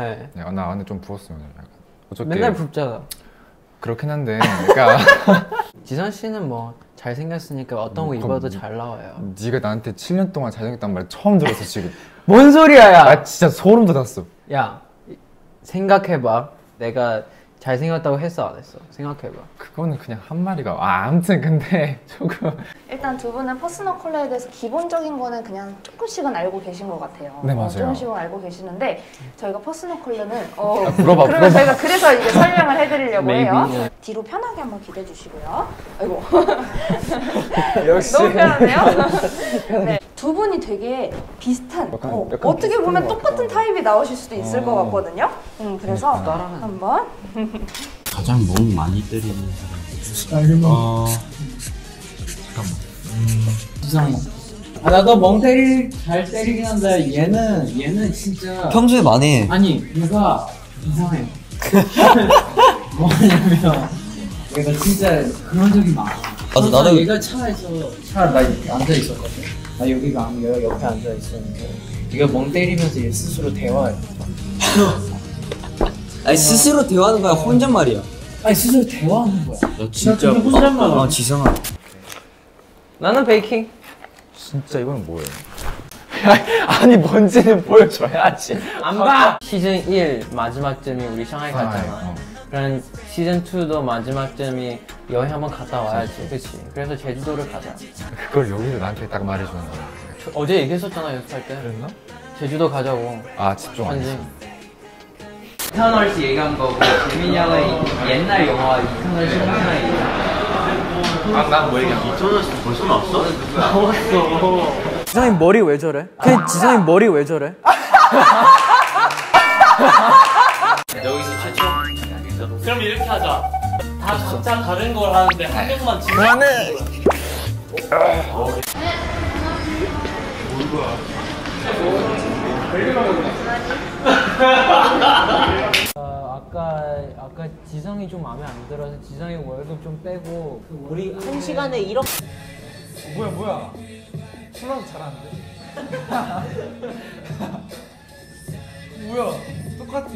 네. 야, 나 안에 좀 오늘 약간. 어저께 맨날 붓잖아. 그렇긴 한데 그러니까 지선 씨는 뭐 잘생겼으니까 어떤 거 음, 입어도 잘 나와요. 네가 나한테 7년 동안 잘생겼단 말 처음 들었어 지금. 뭔 소리야, 야! 나 진짜 소름 돋았어. 야, 이- 생각해봐. 내가 잘생겼다고 했어, 안 했어? 생각해봐. 그거는 그냥 한 말이고 아 아무튼 근데 조금 일단 두 분은 personal color에 대해서 기본적인 거는 그냥 조금씩은 알고 계신 것 같아요. 네, 어, 맞아요. 조금씩은 알고 계시는데 저희가 personal color는 어, 아, 물어봐, 그러면 물어봐. 저희가 그래서 이제 설명을 해드리려고 해요. 네. 뒤로 편하게 한번 기대 주시고요. 아이고 역시. 너무 편하네요. 네. 두 분이 되게 비슷한 약간- 어, 약간 어떻게 비슷한 보면 것 똑같은. 타입이 나오실 수도 있을 것 어. 같거든요. 음, 그래서 따라하는. 한번 가장 멍 많이 때리는 사람. 어. 잠깐만. 이상해. 아 나도 멍 때리 잘 때리긴 한데 얘는 얘는 진짜 평소에 많이 해. 아니 얘가 이상해. 뭐냐면 얘가 진짜 그런 적이 많아. 맞아, 나도- 얘가 차에서 차나 앉아 있었거든. 나 여기가 아니고 얘가 옆에 앉아 있었는데 얘가 멍 때리면서 얘 스스로 대화해. 아니 스스로 대화하는 거야 혼잣말이야. 아니 스스로 대화하는 거야. 너 진짜 혼잣말. 아 지성아. 나는 베이킹. 진짜 이건 뭐예요? 아니 뭔지는 보여줘야지. 안 봐! 시즌 1 마지막쯤이 우리 샹하이 아, 갔잖아. 어. 그럼 시즌 2도 마지막쯤이 여행 한번 갔다 와야지. 그치? 그래서 제주도를 가자. 그걸 여기서 나한테 딱 말해주는 거야. 저- 어제 얘기했었잖아, 연습할 때. 그랬나? 제주도 가자고. 아 집중 안 했어. Eternals 얘기한 거고, 재민이 형은 옛날 영화 Eternals 혼자 얘기한 아난뭐 얘기한 거? 씨 벌써 나왔어? 나왔어. 지성이 머리 왜 저래? 그 지성이 머리 왜 저래? 여기서 최초. 그럼 이렇게 하자. 다 각자 다른 걸 하는데 한 명만 지금 아, 아까 아까 지성이 좀 마음에 안 들어서 지성이 월급 좀 빼고 우리 한 시간에 1억 뭐야 뭐야? 술랑 잘하는데? 뭐야? 똑같아.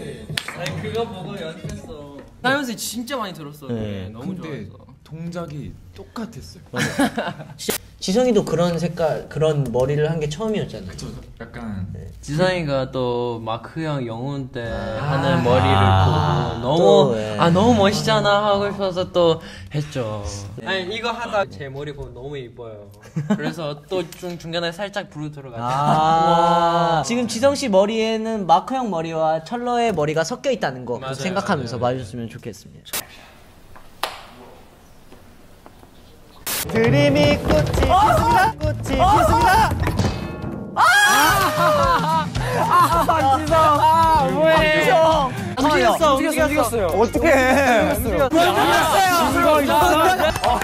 아니 그거 보고 연습했어. 하면서 진짜 많이 들었어. 네. 너무 근데 좋아해서. 동작이 똑같았어요. 지성이도 그런 색깔 그런 머리를 한 게 처음이었잖아. 약간 지성이가 또 마크 형 영혼 때 아. 하는 머리를 보고 너무 또, 예. 아 너무 멋있잖아 하고 싶어서 또 했죠. 아니 이거 하다 제 머리 보면 너무 이뻐요. 그래서 또 중, 중간에 살짝 부르 들어가죠. 아, 지금 지성 씨 머리에는 마크 형 머리와 철러의 머리가 섞여 있다는 거 맞아요, 생각하면서 맞아요. 봐주셨으면 좋겠습니다. 드림이 꽃이 피습니다. 꽃이 피습니다. 움직였어, 움직였어, 움직였어요. 어떻게 해? 움직였어요.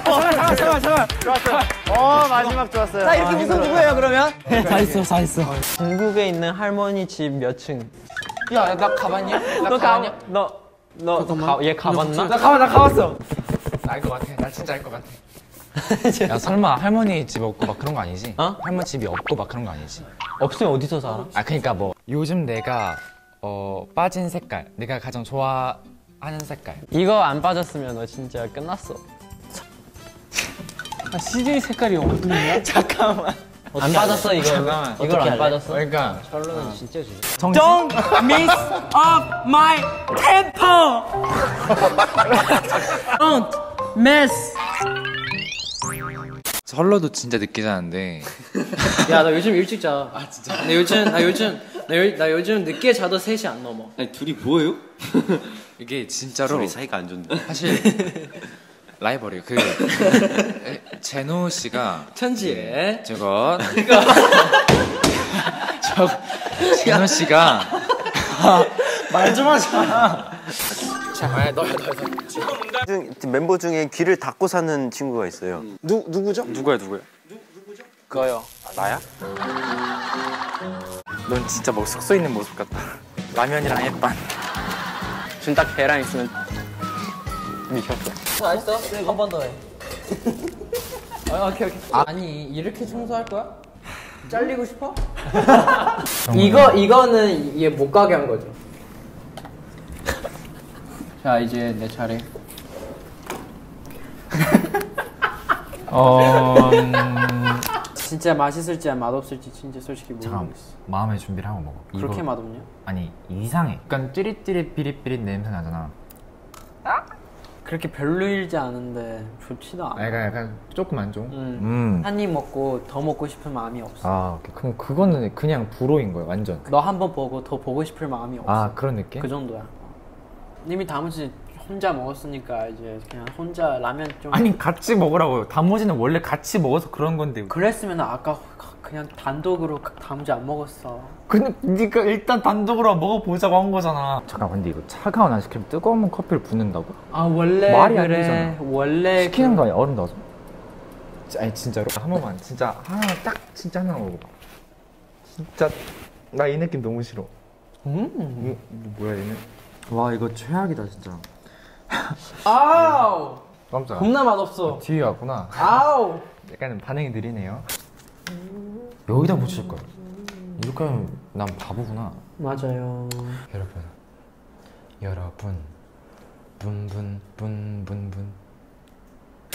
잠깐, 잠깐, 잠깐. 좋았어요. 어, 마지막 좋았어요. 자, 이렇게 무슨 누구예요, 그러면? 다 있어, 다 있어. 중국에 있는 할머니 집 몇 층? 야, 나 가봤냐? 나너 가봤냐? 가, 너, 너, 얘 가봤나? 나 가봤, 나 가봤어. 알것 같아. 나 진짜 알 것 같아. 야 설마 할머니 집 없고 막 그런 거 아니지? 어? 할머니 집이 없고 막 그런 거 아니지? 없으면 어디서 살아? 아 그러니까 뭐 요즘 내가 어 빠진 색깔, 내가 가장 좋아하는 색깔. 이거 안 빠졌으면 너 진짜 끝났어. 아, CJ 색깔이 어두운데? 잠깐만. 안 빠졌어 이거. 잠깐만. 이걸 안 빠졌어? 그러니까 Don't miss up my temper. Don't mess. 설러도 진짜 늦게 자는데 야 나 요즘 일찍 자. 아 진짜? 나 요즘 나 요즘 나, 요, 나 요즘 늦게 자도 3시 안 넘어. 아니 둘이 뭐예요? 이게 진짜로 둘이 사이가 안 좋네. 사실 라이벌이에요. 그 에, 제노 씨가 천지에. 저거 저 제노 씨가 말 좀 하자. 멤버 중에 귀를 닫고 사는 친구가 있어요. 누 누구죠? 누구야 누구야? 그거요. 나야? 넌 진짜 뭐 숙소 있는 모습 같다. 라면이랑 햇반. 지금 딱 배랑 있으면 미쳤어. 알았어? 한 번 더 해. 아, 오케이 오케이. 아 니 이렇게 청소할 거야? 잘리고 싶어? 이거 이거는 얘 못 가게 한 거죠. 자 이제 내 차례. 어... 음... 진짜 맛있을지 맛없을지 진짜 솔직히 모르겠어. 마음의 준비를 하고 먹어 그렇게 이거- 맛없냐? 아니 이상해 약간 찌릿찌릿 비릿비릿 냄새 나잖아 그렇게 별로일지 않은데 좋지도 않아. 약간 약간 조금 안 좋은? 음. 음. 한입 먹고 더 먹고 싶은 마음이 없어. 아 오케이. 그럼 그거는 그냥 불호인 거야 완전 너 한 번 보고 더 보고 싶을 마음이 없어. 아 그런 느낌? 그 정도야. 이미 다무지 혼자 먹었으니까 이제 그냥 혼자 라면 좀. 아니 같이 먹으라고요 단무지는 원래 같이 먹어서 그런 건데 그랬으면 아까 그냥 단독으로 다무지 안 먹었어. 근데 니가 일단 단독으로 먹어보자고 한 거잖아 잠깐 근데 이거 차가운 아이스크림 뜨거운 커피를 붓는다고? 아 원래 말이 안 그래. 되잖아. 원래 시키는 그- 거 아니야 얼음 넣어서? 아니 진짜로 한 번만 진짜 하나 딱 진짜 하나 먹어봐 진짜 나 이 느낌 너무 싫어 음. 음, 뭐야 얘는 와 이거 최악이다 진짜 아우. 깜짝아 겁나 맛없어. 뒤에 왔구나 아우. 약간 반응이 느리네요 여기다 붙일 거야 이렇게 하면 난 바보구나 맞아요. 여러분 여러분 분분 분분 분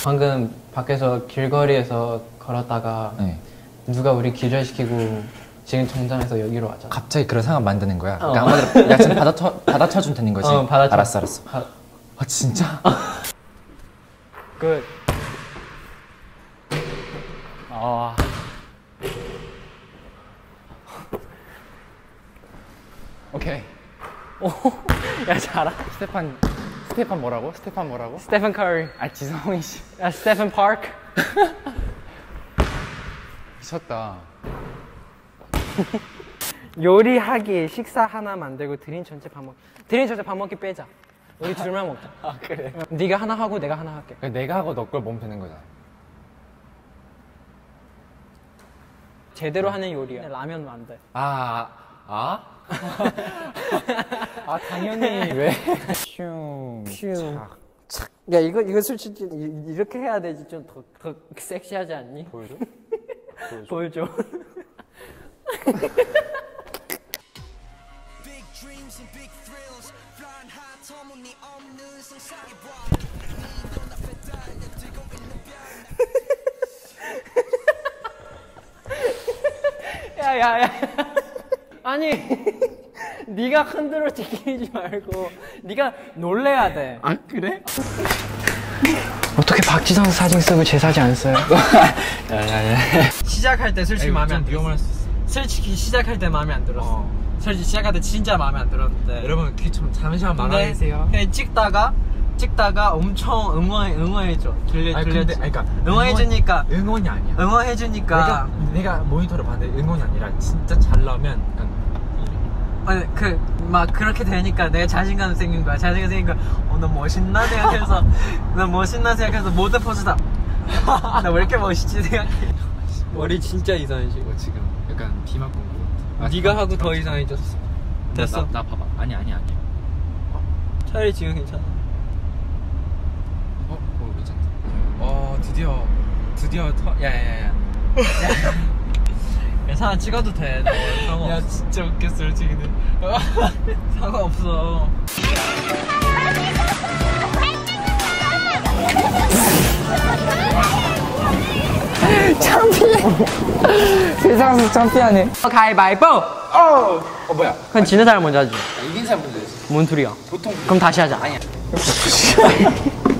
방금 밖에서 길거리에서 걸었다가 네. 누가 우리 기절시키고 지금 정장에서 여기로 왔잖아. 갑자기 그런 상황 만드는 거야 어. 그러니까 한마디로 야 지금 받아쳐, 받아쳐주면 되는 거지 어, 받아쳐. 알았어 알았어 바- 아 진짜? 끝. 아 오케이 야 잘하. 스테판 스테판 뭐라고? 스테판 뭐라고? 스테픈 커리. 아 지성이 씨야 스테픈 파크. 미쳤다 요리하기 식사 하나 만들고 드린 전체 밥 먹. 드린 전체 밥 먹기 빼자. 우리 둘만 먹자. 아 그래. 네가 하나 하고 내가 하나 할게. 그러니까 내가 하고 너 걸 먹으면 되는 거잖아 제대로 하는 요리야. 라면 안 돼. 아 아? 아 당연히 왜? 슝 퓨. 야 이거 이거 솔직히 이- 이렇게 해야 되지 좀 더 더 섹시하지 않니? 보여줘? 보여줘. 야야야. 아니 네가 흔들어 지키지 말고 네가 놀래야 돼. 아 그래? 어떻게 박지성 사진 쓰고 제 사진 안 써요? 시작할 때 솔직히 마음에 안 들었어. 솔직히 시작할 때 마음에 안 들었어. 솔직히 시작할 때 진짜 마음에 안 들었는데. 여러분 귀 좀 잠시만 근데 말아주세요 그냥 찍다가 찍다가 엄청 응원 응원해줘. 들려 아니, 들려. 근데, 그러니까 응원해주니까 응원이 아니야 응원해주니까. 내가, 내가 모니터를 봤는데 응원이 아니라 진짜 잘 나오면 아니 그막 그렇게 되니까 내가 자신감 생긴 거야. 자신감 생긴 거야. 어 너 멋있나 생각해서 나 멋있나 생각해서 모든 포즈다. 나 왜 이렇게 멋있지 생각해. 머리 진짜 이상해지. 이거 지금 약간 비 맞고 온 거. 같아. 아, 네가 잠깐, 하고 더. 이상해졌어. 나, 됐어. 나, 나 봐봐 아니 아니 아니 차라리 지금 괜찮아. 어? 어 괜찮다 어 드디어 드디어 터 야야야야 괜찮아 찍어도 돼. 나 상관 야 진짜 웃겼어 솔직히 상관 없어. 세상에서 창피하네 가위바위보. 어 뭐야 그럼 지는 사람 먼저 하지. 이긴 사람 먼저 해야지 뭔 소리야? 보통 그럼 다시 하자. 아니야.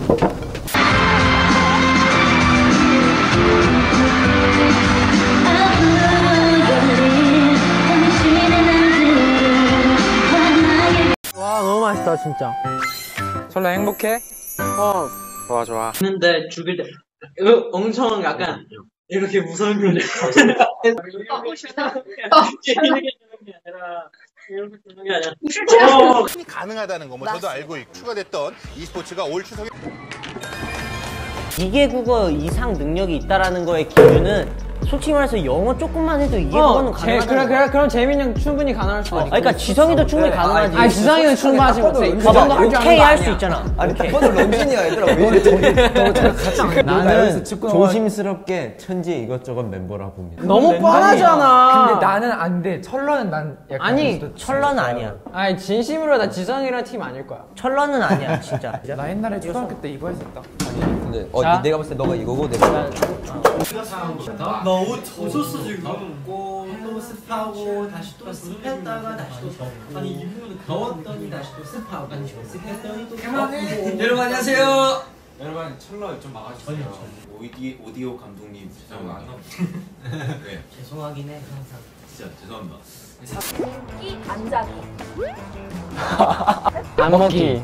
진짜. 설라 행복해? 어. 좋아 좋아 했는데 죽일 때 이거 엄청 약간 이렇게 무서운 표정. 아니라. 가능하다는 거뭐 저도 알고 있고 추가됐던 e스포츠가 올 추석에 기계 국어 이상 능력이 있다라는 거의 기준은 솔직히 말해서 영어 조금만 해도 이게 어, 그거는 제, 가능하다. 그래, 그래, 그럼 재민 형 충분히 가능할 수가 있고. 그러니까 지성이도 충분히 가능하지. 아니, 지성이는 충분하지 못해. 그 봐봐, 오케이 할 수. 있잖아. 아니 딱 봐도 런쥔이가 얘들아 왜 이래 나는 조심스럽게 천지의 이것저것 멤버라 봅니다. 너무 뻔하잖아. 근데 나는 안 돼. 철러는 난 약간 아니, 또 철러는 아니야. 아니, 진심으로 나 지성이랑 팀 아닐 거야. 철러는 아니야, 진짜. 나 옛날에 초등학교 때 이거 했었다. 근데 어 자. 내가 봤을 때 너가 이거고 내가 너무 젖었어 지금. 또 습하고 다시 또 습했다가 다시 또 아니 이분은 더웠더니 다시 또 습하고 다시 또 습했더니 또 덥고. 여러분 안녕하세요 여러분 철러 좀 막아주세요. 오디 오디오 감독님 죄송합니다. 네, 죄송하긴 해, 항상. 진짜 죄송합니다. 이 안자기. 안 먹기.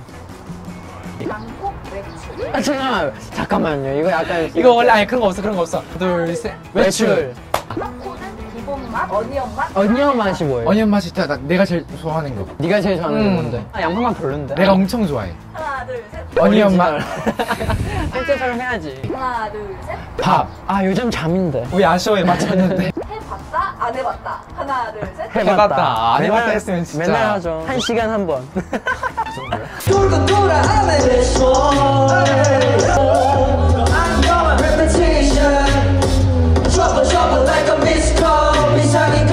아, 잠깐만, 잠깐만요. 이거 약간. 이거 원래, 아니, 그런 거 없어, 그런 거 없어. 둘, 셋. 외출. 코는 기본 맛, 어니언 맛. 어니언 맛이 뭐예요? 어니언 맛이 다 나- 내가 제일 좋아하는 거. 네가 제일 좋아하는 게 음. 뭔데? 아, 양파 맛 별론데. 내가 엄청 좋아해. 하나, 둘, 셋. 어니언 맛. 실제처럼 해야지. 하나, 둘, 셋. 밥. 아, 요즘 잠인데. 우리 아쉬워에 맞췄는데. 해봤다, 안 해봤다. 하나, 둘, 셋. 해봤다. 안 해봤다 했으면 진짜. 맨날 하죠. 한 시간 한 번. Trouble, trouble like a missed call. Beside me,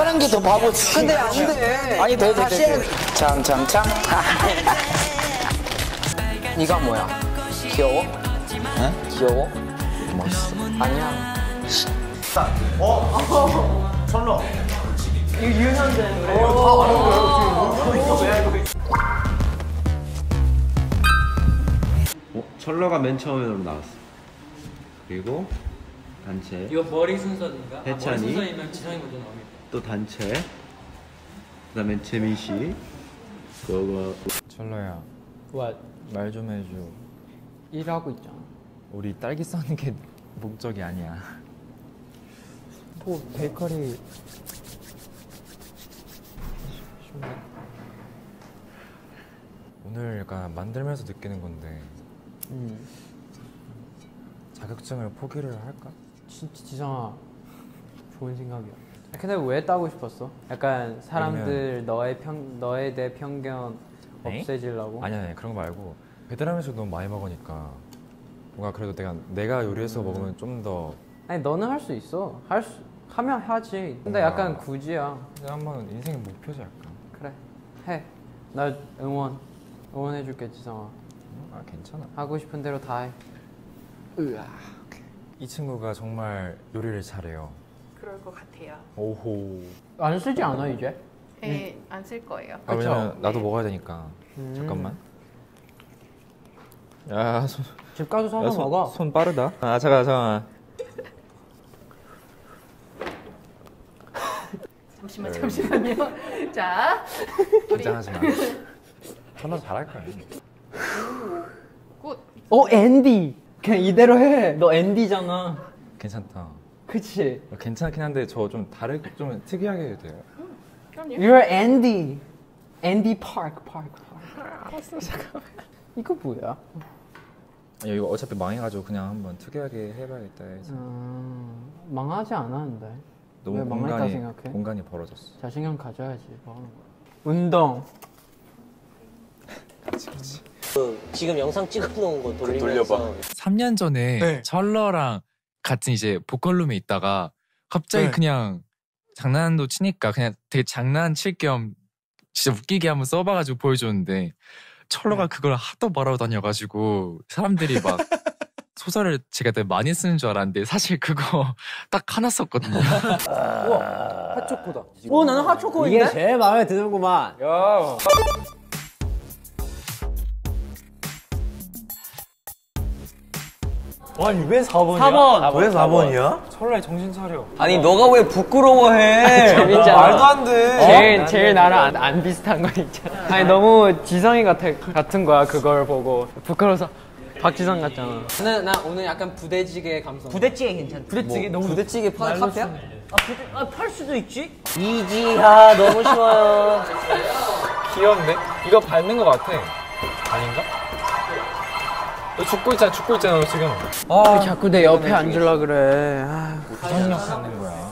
빠른 게 더 바보지 근데 안 돼 아니 돼돼돼 참참참 네가 뭐야 귀여워? 응? 귀여워? 멋있어 아니야 어, 철러가 맨 처음으로 나왔어. 그리고 단체, 이거 머리 순서인가? 아, 머리 해찬이. 순서이면 지성이 먼저 나옵니다. 또 단체. 그다음에 재민 씨. 그거 철러야, 와, 말좀 해줘. 일하고 있잖아. 우리 딸기 써는 게 목적이 아니야. 뭐 베이커리 오늘 약간 만들면서 느끼는 건데 음. 자격증을 포기를 할까? 진짜 지성아 좋은 생각이야. 근데 왜 따고 싶었어? 약간 사람들 너의 평 너에 대해 편견 에이? 없애지려고? 아니 아니 그런 거 말고 베트남에서 너무 많이 먹으니까 뭔가 그래도 내가 내가 요리해서 먹으면 좀 더 아니 너는 할 수 있어. 할 수 하면 하지. 근데 약간 굳이야. 그냥 한번 인생의 목표지 약간. 그래 해. 나 응원 응원해줄게 지성아. 아 괜찮아. 하고 싶은 대로 다 해. 이 친구가 정말 요리를 잘해요. 그럴 것 같아요. 오호. 안 쓰지 않아 이제? 네, 안 쓸 거예요. 아, 왜냐면 그쵸? 나도 네. 먹어야 되니까. 음. 잠깐만. 야, 손, 집 가서 사서 야, 손, 먹어. 손 빠르다. 아, 잠깐, 잠깐. 잠시만 잠시만요. 자, 우리 긴장하지 마. 설마 잘할 거야. Good. 어 앤디. 그냥 이대로 해. 너 앤디잖아. 괜찮다. 그치? 괜찮긴 한데 저 좀 다르게 좀 특이하게 해도 돼요. 그럼요. You're Andy. Andy Park, Park, Park. 잠깐만. 이거 뭐야? 아니, 이거 어차피 망해가지고 그냥 한번 특이하게 해봐야겠다 해서. 음, 망하지 않았는데. 너무 왜 망했다 공간이, 생각해? 공간이 벌어졌어. 자신감 가져야지. 뭐 하는 거야? 운동. 그 지금 영상 찍어놓은 거 돌리면서 3년 전에 네. 철러랑 같은 이제 보컬룸에 있다가 갑자기 네. 그냥 장난도 치니까 그냥 되게 장난칠 겸 진짜 웃기게 한번 써봐가지고 보여줬는데 철러가 그걸 하도 말하고 다녀가지고 사람들이 막 소설을 제가 되게 많이 쓰는 줄 알았는데 사실 그거 딱 하나 썼거든요. 우와, 핫초코다. 오, 나는 핫초코인데? 이게 제일 마음에 드는구만. 야. 아니 왜 4번이야? 아, 왜 4번이야? 철라이 정신 차려. 아니 너가 왜 부끄러워해 재밌잖아. 말도 안 돼 제일 제일 나랑 안, 안 비슷한 거 있잖아. 아니 너무 지성이 같아 같은 거야 그걸 보고 부끄러워서 박지성 같잖아. 나, 나 오늘 약간 부대찌개 감성. 부대찌개 괜찮다. 부대찌개 뭐, 너무 부대찌개 파- 말로 카페야? 아, 부대, 아, 팔 수도 있지? 이지하 너무 쉬워요. 귀여운데? 이거 밟는 거 같아. 아닌가? 너 죽고 있잖아, 죽고 있잖아, 너 지금. 아, 자꾸 내 옆에 앉으려 그래. 아, 부정력 하는 거야.